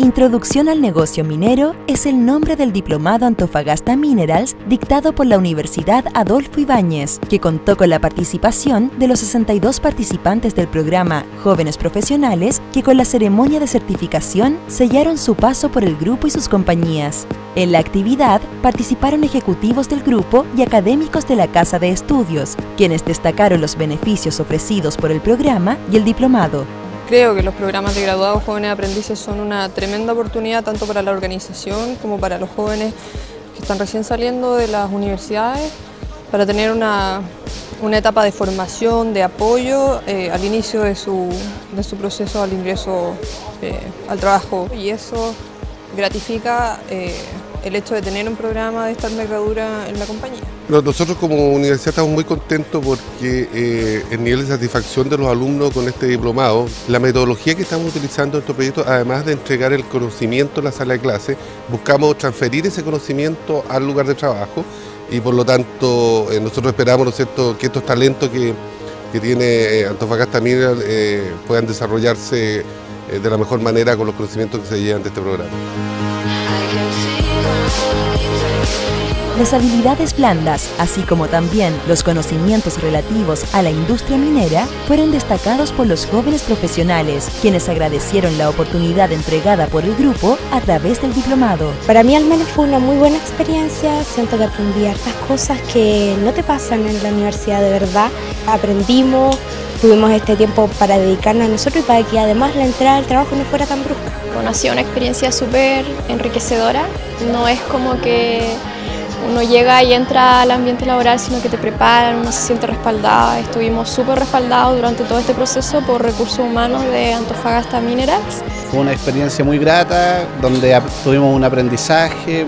Introducción al negocio minero es el nombre del diplomado Antofagasta Minerals dictado por la Universidad Adolfo Ibáñez, que contó con la participación de los 62 participantes del programa Jóvenes Profesionales que con la ceremonia de certificación sellaron su paso por el grupo y sus compañías. En la actividad participaron ejecutivos del grupo y académicos de la Casa de Estudios, quienes destacaron los beneficios ofrecidos por el programa y el diplomado. Creo que los programas de graduados jóvenes aprendices son una tremenda oportunidad tanto para la organización como para los jóvenes que están recién saliendo de las universidades para tener una, etapa de formación, de apoyo eh, al inicio de su, proceso al ingreso eh, al trabajo. Y eso gratifica eh, el hecho de tener un programa de esta envergadura en la compañía. Nosotros como universidad estamos muy contentos porque eh, el nivel de satisfacción de los alumnos con este diplomado, la metodología que estamos utilizando en estos proyectos, además de entregar el conocimiento en la sala de clase, buscamos transferir ese conocimiento al lugar de trabajo y por lo tanto eh, nosotros esperamos cierto? que estos talentos que, tiene eh, Antofagasta Mineral puedan desarrollarse de la mejor manera con los conocimientos que se llevan de este programa. Las habilidades blandas, así como también los conocimientos relativos a la industria minera, fueron destacados por los jóvenes profesionales, quienes agradecieron la oportunidad entregada por el grupo a través del diplomado. Para mí al menos fue una muy buena experiencia, siento que aprendí hartas cosas que no te pasan en la universidad de verdad. Aprendimos, tuvimos este tiempo para dedicarnos a nosotros y para que además la entrada al trabajo no fuera tan brusca. Bueno, ha sido una experiencia súper enriquecedora, no es como que uno llega y entra al ambiente laboral, sino que te preparan, uno se siente respaldado. Estuvimos súper respaldados durante todo este proceso por recursos humanos de Antofagasta Minerals. Fue una experiencia muy grata, donde tuvimos un aprendizaje,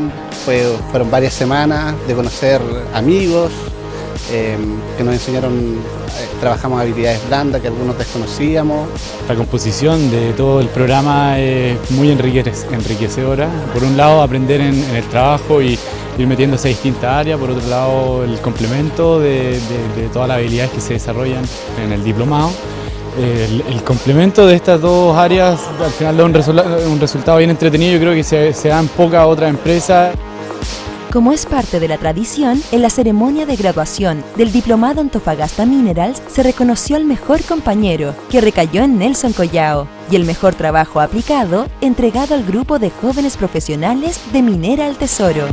fueron varias semanas de conocer amigos, em, que nos enseñaron, eh, trabajamos habilidades blandas que algunos desconocíamos. La composición de todo el programa es muy enriquecedora. Por un lado, aprender en el trabajo y ir metiéndose a distintas áreas, por otro lado el complemento de, todas las habilidades que se desarrollan en el diplomado. El, complemento de estas dos áreas al final da un, resultado bien entretenido, yo creo que se, se da en pocas otras empresas. Como es parte de la tradición, en la ceremonia de graduación del Diplomado Antofagasta Minerals se reconoció al mejor compañero, que recayó en Nelson Collao, y el mejor trabajo aplicado entregado al grupo de jóvenes profesionales de Minera al Tesoro.